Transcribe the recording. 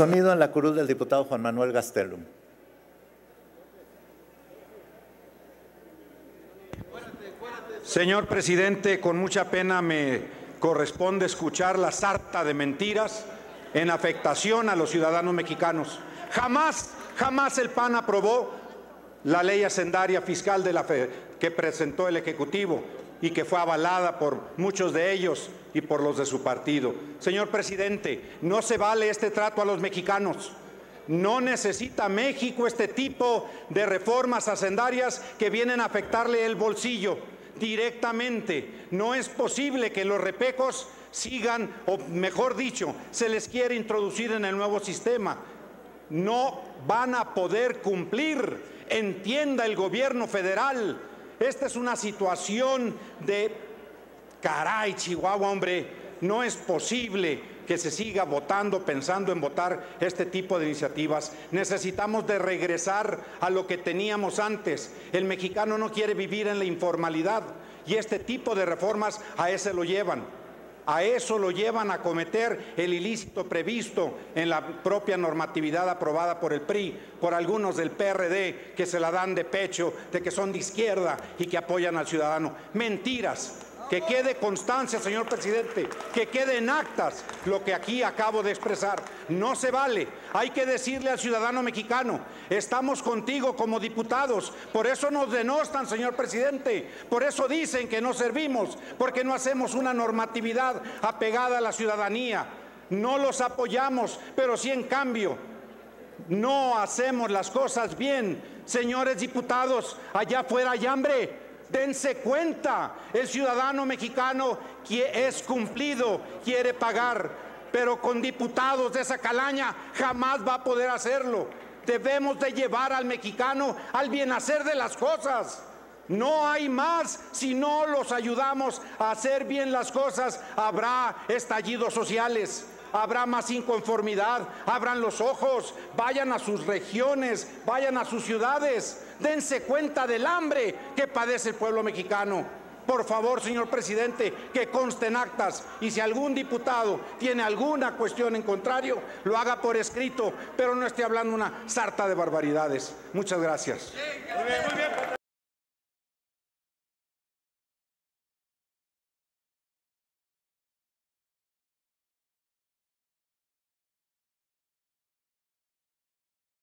Sonido en la curul del diputado Juan Manuel Gastelum. Señor presidente, con mucha pena me corresponde escuchar la sarta de mentiras en afectación a los ciudadanos mexicanos. Jamás, jamás el PAN aprobó la ley hacendaria fiscal de la que presentó el Ejecutivo y que fue avalada por muchos de ellos y por los de su partido. Señor presidente, no se vale este trato a los mexicanos. No necesita México este tipo de reformas hacendarias que vienen a afectarle el bolsillo directamente. No es posible que los repecos sigan, o mejor dicho, se les quiere introducir en el nuevo sistema. No van a poder cumplir. Entienda el gobierno federal. Esta es una situación de caray, Chihuahua, hombre. No es posible que se siga votando pensando en votar este tipo de iniciativas. Necesitamos de regresar a lo que teníamos antes. El mexicano no quiere vivir en la informalidad y este tipo de reformas a ese lo llevan. A eso lo llevan a cometer el ilícito previsto en la propia normatividad aprobada por el PRI, por algunos del PRD que se la dan de pecho, de que son de izquierda y que apoyan al ciudadano. Mentiras que quede constancia, señor presidente, que quede en actas lo que aquí acabo de expresar. No se vale. Hay que decirle al ciudadano mexicano, estamos contigo como diputados. Por eso nos denostan, señor presidente. Por eso dicen que no servimos, porque no hacemos una normatividad apegada a la ciudadanía. No los apoyamos, pero sí en cambio no hacemos las cosas bien. Señores diputados, allá afuera hay hambre. Dense cuenta, el ciudadano mexicano que es cumplido, quiere pagar, pero con diputados de esa calaña jamás va a poder hacerlo. Debemos de llevar al mexicano al bienhacer de las cosas. No hay más si no los ayudamos a hacer bien las cosas. Habrá estallidos sociales, habrá más inconformidad, abran los ojos, vayan a sus regiones, vayan a sus ciudades. Dense cuenta del hambre que padece el pueblo mexicano. Por favor, señor presidente, que consten actas. Y si algún diputado tiene alguna cuestión en contrario, lo haga por escrito, pero no esté hablando una sarta de barbaridades. Muchas gracias.